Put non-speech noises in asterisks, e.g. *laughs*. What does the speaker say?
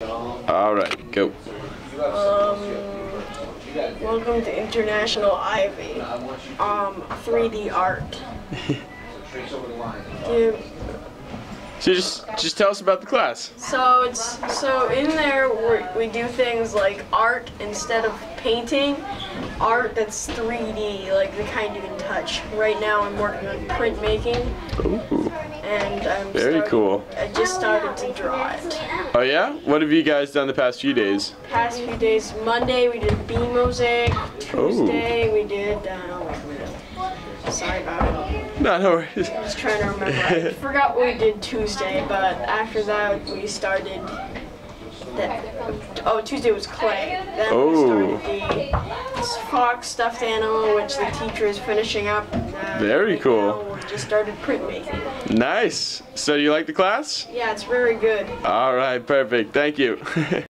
All right, go. Um, welcome to International Ivy. Um, 3D art. *laughs* So just just tell us about the class. So it's so in there we we do things like art instead of painting, art that's 3D, like the kind you can touch. Right now I'm working on printmaking, Ooh. And I'm Very starting- cool. I just started to draw it. Oh yeah? What have you guys done the past few days? Past few days, Monday we did bee mosaic. Tuesday we did. Uh, sorry about it. No, no worries. I was trying to remember. I *laughs* forgot what we did Tuesday, but after that we started. The, oh, Tuesday was clay. Then Oh. Fox stuffed animal, which the teacher is finishing up. Uh, Very right cool. just started printmaking. Nice. So you like the class? Yeah, it's very good. All right, perfect. Thank you. *laughs*